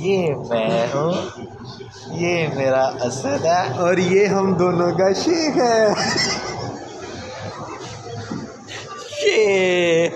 ये मैं हूँ। ये मेरा असद है और ये हम दोनों का शेख है। शेख